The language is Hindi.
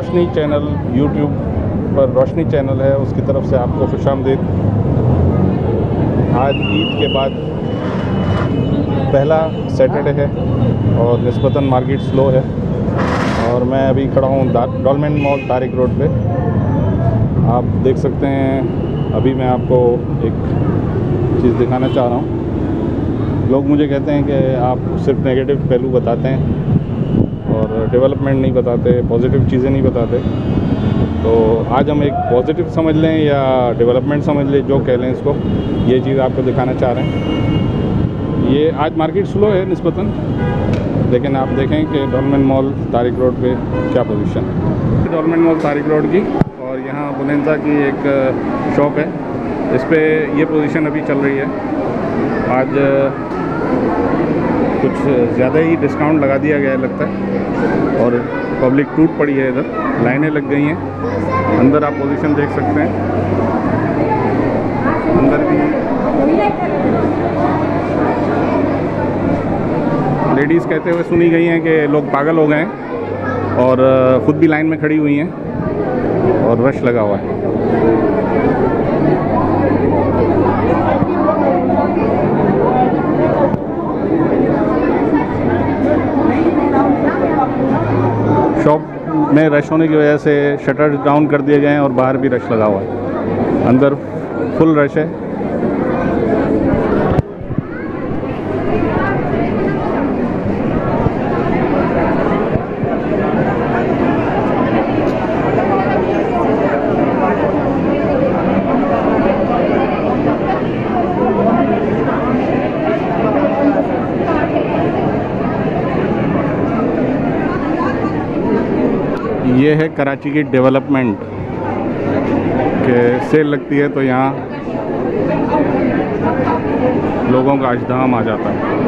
रोशनी चैनल यूट्यूब पर रोशनी चैनल है, उसकी तरफ़ से आपको खुश आमदीद। आज ईद के बाद पहला सैटरडे है और नस्बता मार्केट स्लो है और मैं अभी खड़ा हूँ डॉलमेंट मॉल तारिक रोड पे। आप देख सकते हैं, अभी मैं आपको एक चीज़ दिखाना चाह रहा हूँ। लोग मुझे कहते हैं कि आप सिर्फ़ नेगेटिव पहलू बताते हैं। डेवलपमेंट नहीं बताते पॉजिटिव चीज़ें नहीं बताते। तो आज हम एक पॉजिटिव समझ लें या डेवलपमेंट समझ लें, जो कह लें इसको, ये चीज़ आपको दिखाना चाह रहे हैं। ये आज मार्केट स्लो है नस्बता लेकिन आप देखें कि डॉलमेन मॉल तारिक रोड पे क्या पोजीशन है। डॉलमेन मॉल तारिक रोड की, और यहाँ बुलेंजा की एक शॉप है। इस पर यह पोजीशन अभी चल रही है। आज कुछ ज़्यादा ही डिस्काउंट लगा दिया गया है, लगता है। और पब्लिक टूट पड़ी है इधर। लाइनें लग गई हैं। अंदर आप पोजीशन देख सकते हैं। अंदर भी लेडीज़ कहते हुए सुनी गई हैं कि लोग पागल हो गए हैं और ख़ुद भी लाइन में खड़ी हुई हैं। और रश लगा हुआ है। शॉप में रश होने की वजह से शटर डाउन कर दिए गए हैं और बाहर भी रश लगा हुआ है। अंदर फुल रश है। ये है कराची की डेवलपमेंट, के सेल लगती है तो यहाँ लोगों का अजदाम आ जाता है।